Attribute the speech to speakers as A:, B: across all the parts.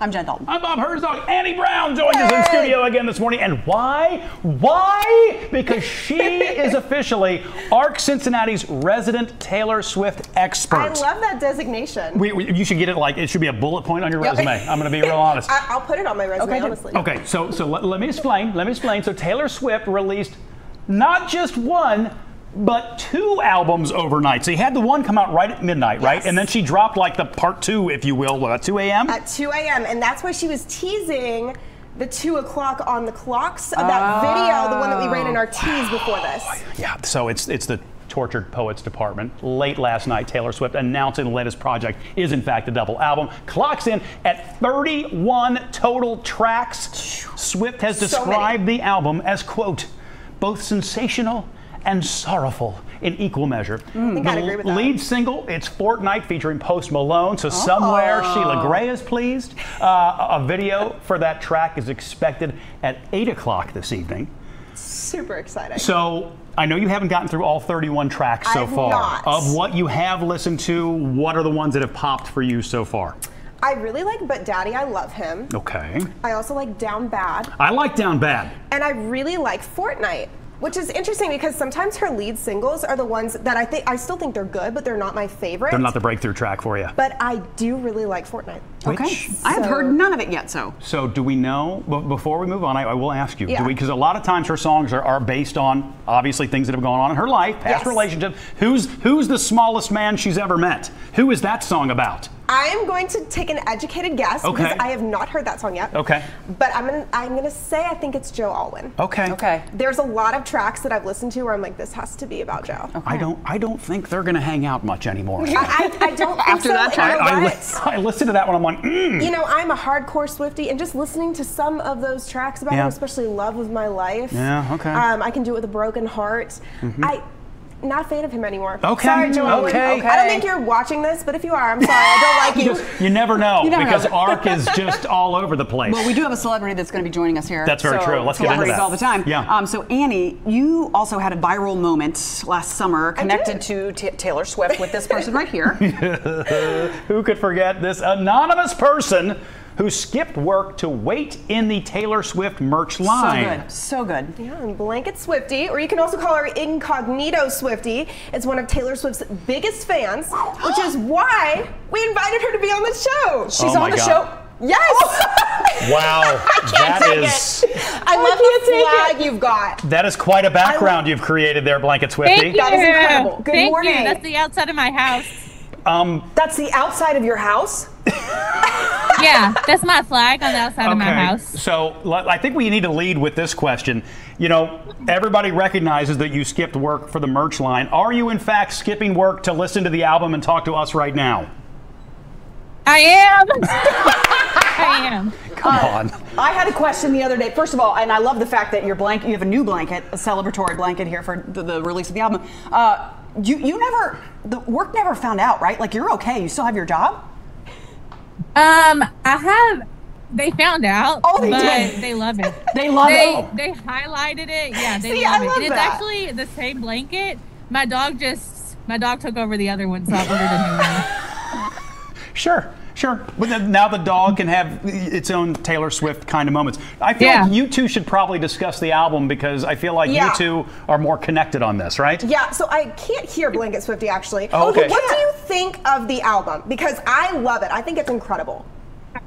A: I'm Jen Dalton.
B: I'm Bob Herzog. Annie Brown joins us in studio again this morning. And why? Why? Because she is officially ARC Cincinnati's resident Taylor Swift expert.
C: I love that designation.
B: We, we- you should get it like it should be a bullet point on your resume. I'm going to be real honest.
C: I, I'll put it on my resume,
A: Okay,
C: honestly.
B: Okay, so so let, let me explain. Let me explain. So Taylor Swift released not just one, but two albums overnight. So you had the one come out right at midnight, right? And then she dropped like the part two, if you will, uh, what, at 2 a.m.
C: At 2 a.m. And that's why she was teasing the 2 o'clock on the clocks of that video, the one that we ran in our oh, tease before this.
B: Yeah, so it's it's the Tortured Poets Department. Late last night, Taylor Swift announcing the latest project is in fact a double album. Clocks in at 31 total tracks. Swift has
C: So
B: described the album as quote, both sensational and sorrowful in equal measure.
C: I think
B: the
C: I'd agree with that.
B: lead single, it's Fortnight featuring Post Malone. So somewhere Sheila Gray is pleased. Uh, a video for that track is expected at 8 o'clock this evening.
C: Super exciting.
B: So I know you haven't gotten through all 31 tracks so
C: I've
B: far.
C: not.
B: Of what you have listened to, what are the ones that have popped for you so far?
C: I really like But Daddy, I love him.
B: Okay.
C: I also like Down Bad.
B: I like Down Bad.
C: And I really like Fortnight. Which is interesting because sometimes her lead singles are the ones that I think I still think they're good, but they're not my favorite.
B: They're not the breakthrough track for you.
C: But I do really like Fortnight.
A: Okay.
B: Which-
A: I have heard none of it yet, so.
B: So do we know? But before we move on, I, I will ask you.
C: Yeah.
B: Because a lot of times her songs are, are based on obviously things that have gone on in her life, past
C: Yes.
B: relationships. Who's who's the smallest man she's ever met? Who is that song about?
C: I am going to take an educated guess
B: Okay.
C: because I have not heard that song yet.
B: Okay.
C: But I'm gonna I'm gonna say I think it's Joe Alwyn.
B: Okay.
A: Okay.
C: There's a lot of tracks that I've listened to where I'm like, this has to be about Joe. Okay.
B: I don't I don't think they're gonna hang out much anymore.
C: I, I, I don't think
A: After
C: so.
A: that
C: and
A: track?
C: you're
B: I, li- I listened to that one. I'm like, mm.
C: You know, I'm a hardcore Swiftie, and just listening to some of those tracks about
B: Yeah.
C: him, especially "Love of My Life."
B: Yeah, okay.
C: Um, I can do it with a broken heart. I. Not a fan of him anymore.
B: Okay,
C: Sorry, Joe Alwyn.
B: okay.
C: I don't think you're watching this, but if you are, I'm sorry. I don't like you.
B: Just- you never know
A: You never
B: because
A: know.
B: ARC is just all over the place.
A: Well, we do have a celebrity that's going to be joining us here.
B: That's very
A: so
B: true. Let's get into
A: celebrities
B: that.
A: all the time.
B: Yeah.
A: Um, so Annie, you also had a viral moment last summer connected to T- Taylor Swift with this person right here.
B: Who could forget this anonymous person who skipped work to wait in the Taylor Swift merch line.
A: so good. So good.
C: Yeah, and Blanket Swiftie, or you can also call her Incognito Swiftie, is one of Taylor Swift's biggest fans, which is why we invited her to be on the show.
A: She's
B: Oh
A: on the
B: God.
A: show.
C: Yes!
B: Wow, I can't
C: take
B: is
C: I love
A: can't
C: the
A: take
C: flag you've got.
B: that is quite a background you've created there, Blanket Swiftie.
D: Thank you.
C: That is incredible. Good
D: Thank
C: morning.
D: you. That's the outside of my house.
B: Um,
A: That's the outside of your house.
D: Yeah, that's my flag on the outside of my house.
B: So le- I think we need to lead with this question. You know, everybody recognizes that you skipped work for the merch line. Are you in fact skipping work to listen to the album and talk to us right now?
D: I am. I am.
B: Come on.
A: I had a question the other day. First of all, and I love the fact that your blanket, you have a new blanket, a celebratory blanket here for the, the release of the album. Uh, you, you never, the work never found out, right? Like you're okay. You still have your job.
D: Um, I have. They found out.
A: Oh, they
D: but
A: did.
D: They love it.
A: They love
D: they,
A: it.
D: They highlighted it. Yeah, they
C: See,
D: love
C: I
D: it.
C: love
D: And it's actually the same blanket. My dog just. My dog took over the other one, so I ordered a new one.
B: Sure, sure. But then now the dog can have its own Taylor Swift kind of moments. I feel
D: Yeah.
B: like you two should probably discuss the album because I feel like
C: Yeah.
B: you two are more connected on this, right?
C: Yeah, so I can't hear Blanket Swiftie actually.
B: Oh, okay.
C: What do you think of the album? Because I love it. I think it's incredible. I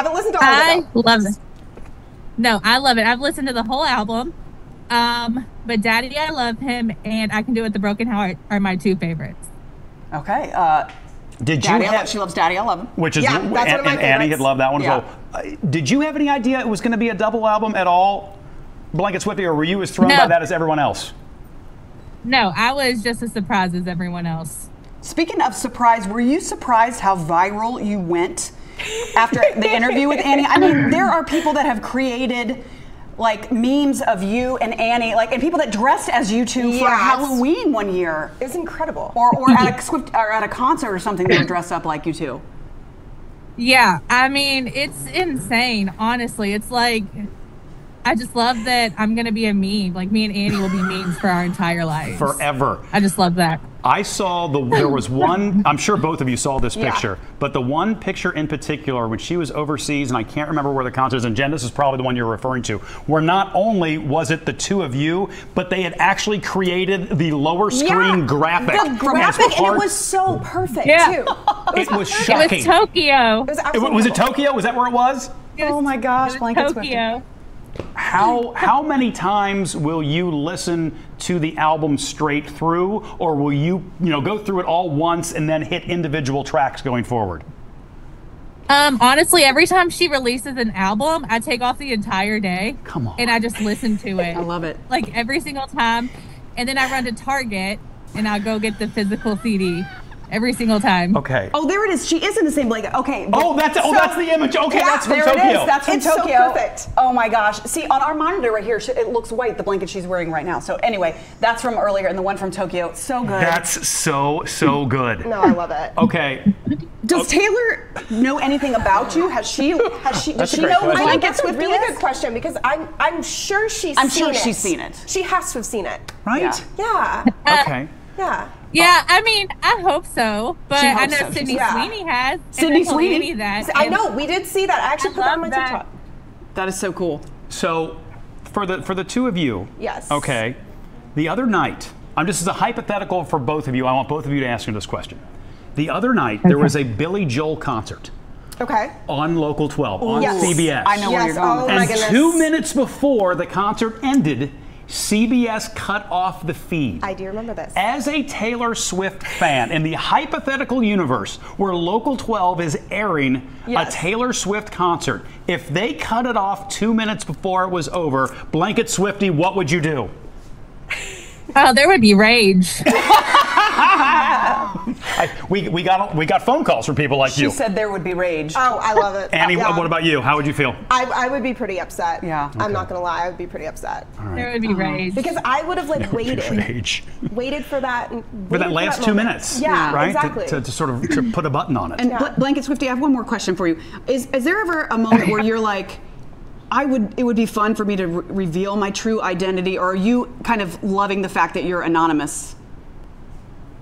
C: haven't listened to all
D: I
C: of it.
D: love it. No, I love it. I've listened to the whole album. Um, but Daddy, I love him, and I can do it. The Broken Heart are my two favorites.
A: Okay. Uh,
B: Did
A: Daddy,
B: you
A: I love,
B: have,
A: she loves Daddy. I love him.
B: which is
C: Yeah, that's
B: and,
C: one of my
B: and Annie had loved that one
A: Yeah.
B: as well. Uh, Did you have any idea it was going to be a double album at all, Blanket Swiftie, or were you as thrown
D: No.
B: by that as everyone else?
D: No, I was just as surprised as everyone else.
A: Speaking of surprise, were you surprised how viral you went after the interview with Annie? I mean, there are people that have created like memes of you and Annie, like and people that dressed as you two for Halloween one year,
C: It's incredible.
A: or or at a Swift or at a concert or something. They were dressed up like you two.
D: Yeah, I mean, it's insane, honestly. It's like I just love that I'm gonna be a meme. Like me and Annie will be memes for our entire lives.
B: Forever.
D: I just love that.
B: I saw the there was one I'm sure both of you saw this
A: Yeah.
B: picture, but the one picture in particular when she was overseas and I can't remember where the concert is and Jen, this is probably the one you're referring to, where not only was it the two of you, but they had actually created the lower screen
C: Yeah,
B: graphic.
C: The graphic, and
B: part-
C: it was so perfect
D: Yeah.
C: too.
B: it was
D: It
B: shocking.
D: was Tokyo.
C: It was,
B: It was it. Tokyo? Was that where it was?
D: It was-
A: Oh my gosh,
D: it was
A: Blanket Swiftie.
D: Tokyo.
B: How how many times will you listen to the album straight through, or will you you know go through it all once and then hit individual tracks going forward?
D: Um, honestly, every time she releases an album, I take off the entire day.
B: Come on.
D: And I just listen to it.
A: I love it.
D: Like every single time. And then I run to Target and I'll go get the physical CD every single time.
B: Okay.
A: Oh, there it is. She is in the same blanket. Okay.
B: Oh, that's oh,
A: So-
B: that's the image. Okay,
A: Yeah,
B: that's from
A: there
B: Tokyo.
A: it is. That's from
C: It's so
A: Tokyo.
C: perfect.
A: Oh my gosh. See, on our monitor right here, it looks white, the blanket she's wearing right now. So anyway, that's from earlier, and the one from Tokyo. So good.
B: That's so so good.
C: No, I love it.
B: Okay.
A: Does Taylor know anything about you? Has she? Has she? Does she know who
B: question.
C: I think
A: Blanket
C: that's a
A: Swiftie
C: really
A: is?
C: good question because I'm I'm sure she's
A: I'm
C: seen
A: sure
C: it.
A: she's seen it.
C: She has to have seen it.
B: Right.
C: Yeah.
B: Okay.
C: Yeah.
D: Yeah, I mean, I hope so. But I know
A: so.
D: Sydney
C: Yeah.
D: Sweeney has.
A: Sydney
D: and I told
A: Sweeney?
D: Annie that.
C: I know, we did see that. I actually
D: I
C: put that on my
D: love that.
C: TikTok.
A: That is so cool.
B: So, for the for the two of you.
C: Yes.
B: Okay. The other night, I'm just as a hypothetical for both of you. I want both of you to answer this question. The other night, there was a Billy Joel concert
C: Okay.
B: on Local 12 on
C: Yes.
B: CBS.
A: I know where
C: Yes,
A: you're going.
C: oh my
A: this.
B: And two minutes before the concert ended, CBS cut off the feed.
C: I do remember this.
B: As a Taylor Swift fan, in the hypothetical universe where Local 12 is airing
C: Yes.
B: a Taylor Swift concert, if they cut it off two minutes before it was over, Blanket Swiftie, what would you do?
D: Oh, there would be rage.
B: I, we, we, got, we got phone calls from people like
A: She
B: you.
A: said there would be rage.
C: Oh, I love it.
B: Annie,
C: Yeah.
B: what about you? How would you feel?
C: I, I would be pretty upset.
A: Yeah.
C: I'm not gonna lie, I would be pretty upset
D: There would be uh-huh. rage.
C: because I would have like waited,
B: Rage.
C: waited for that. and
B: For that last two
C: moment.
B: minutes.
C: Yeah,
B: Right?
C: Exactly.
B: To, to sort of to put a button on it.
A: And
C: Yeah.
A: Blanket Swiftie, I have one more question for you. Is is there ever a moment where you're like, I would it would be fun for me to re- reveal my true identity, or are you kind of loving the fact that you're anonymous?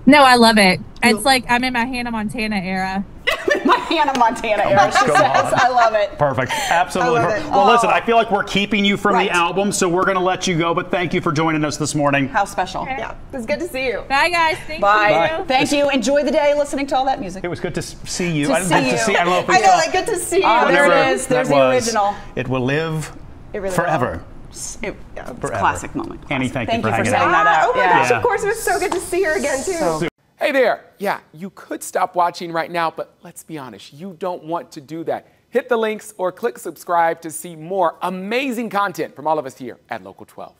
D: No, I love it. It's like I'm in my Hannah Montana era.
A: my Hannah Montana era, she
B: Come
A: says.
B: on.
A: I love it.
B: Perfect. Absolutely. Perfect.
C: it.
B: Well,
A: Oh.
B: listen, I feel like we're keeping you from
A: Right.
B: the album, so we're going to let you go, but thank you for joining us this morning.
A: How special.
C: yeah, it was good to see you.
D: Bye, guys. Thank
A: Bye.
D: you.
A: Thank you. Enjoy the day listening to all that music.
B: It was good to see you.
A: To
B: I,
A: see
B: good to
A: you.
B: see. I don't know if we
C: I know,
B: saw
C: like good to see you.
A: Oh, there it is. There's the
B: was.
A: original.
B: It will live
C: It really
B: forever.
A: It, it's a classic moment.
B: Annie,
A: Classic.
B: thank you for hanging
A: saying
B: out.
A: that
C: Ah,
A: out.
C: oh my
A: Yeah.
C: gosh,
B: Yeah.
C: of course, it was so good to see her again too.
A: So-
E: Hey there. Yeah, you could stop watching right now, but let's be honest, you don't want to do that. Hit the links or click subscribe to see more amazing content from all of us here at Local 12.